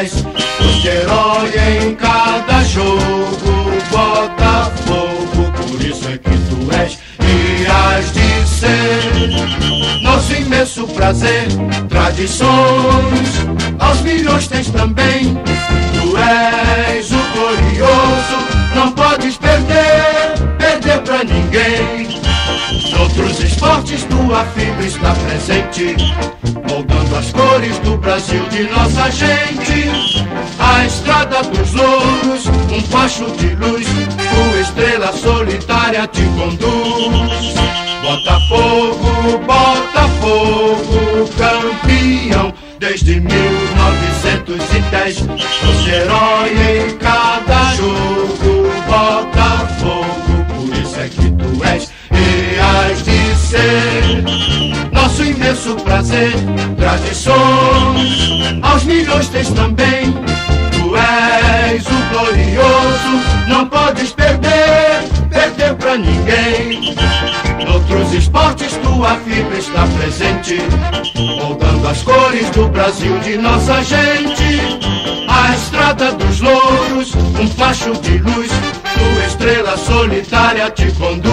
mais. Heróis herói em cada jogo Botafogo, por isso é que tu és E has de ser. Nosso imenso prazer Tradições Aos milhões tens também. Tu és o glorioso Não podes perder Perder pra ninguém. Outros esportes tua fibra está presente, moldando as cores do Brasil de nossa gente. A estrada dos louros, um facho de luz, tua estrela solitária te conduz. Botafogo, Botafogo, campeão desde 1910. Fosse herói em cada jogo, nosso prazer. Tradições aos milhões tens também. Tu és o glorioso, não podes perder, perder pra ninguém. Noutros esportes tua fibra está presente, moldando as cores do Brasil de nossa gente. A estrada dos louros, um facho de luz, tua estrela solitária te conduz.